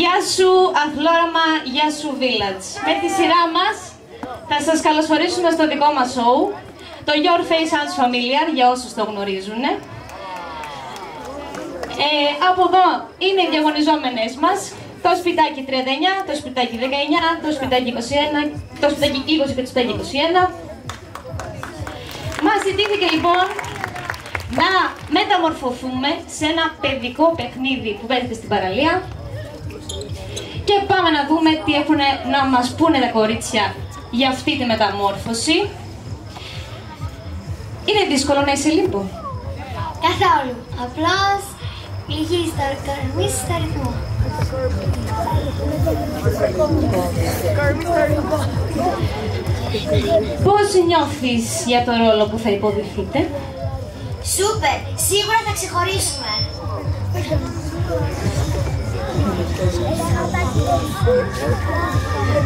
Γεια σου Αθλόραμα, γεια σου Village. Με τη σειρά μας θα σας καλωσορίσουμε στο δικό μας show, το Your Face Sounds Familiar, για όσους το γνωρίζουν. Ε, από εδώ είναι οι διαγωνιζόμενες μας, το σπιτάκι 39, το σπιτάκι 19, το σπιτάκι 21, το σπιτάκι 20 και το σπιτάκι 21. Μας ζητήθηκε λοιπόν να μεταμορφωθούμε σε ένα παιδικό παιχνίδι που παίζεται στην παραλία και πάμε να δούμε τι έχουν να μας πούνε τα κορίτσια για αυτή τη μεταμόρφωση. Είναι δύσκολο να είσαι λίμπο. Καθόλου. Απλώς λυγίζει το κορμί στο ρυθμό. Πώς νιώθεις για το ρόλο που θα υποδηθείτε. Σούπερ! Σίγουρα θα ξεχωρίσουμε.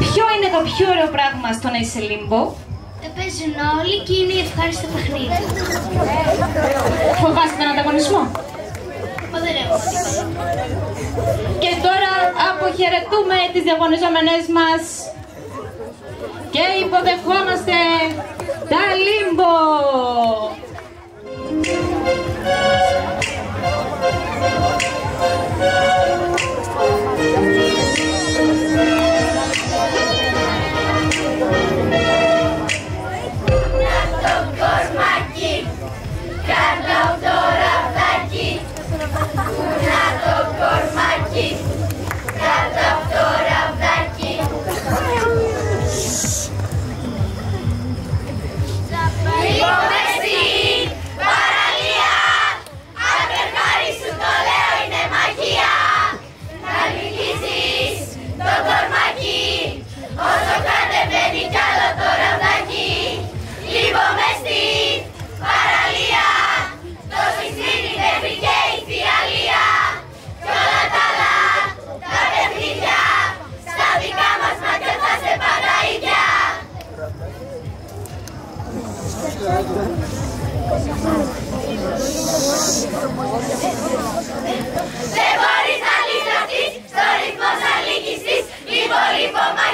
Ποιο είναι το πιο ωραίο πράγμα στο να είσαι λίμπο; Τα παίζουν όλοι και είναι ευχάριστο παιχνίδι. Φοβάσαι τον ανταγωνισμό; Μα δεν έχω τίποτα. Και τώρα αποχαιρετούμε τις διαγωνιζόμενες μας και υποδεχόμαστε τα Λίμπο! Δεν μπορείς να λυτρωθείς στο ρυθμό σαν λύκης της, μη πολύ φοβάται.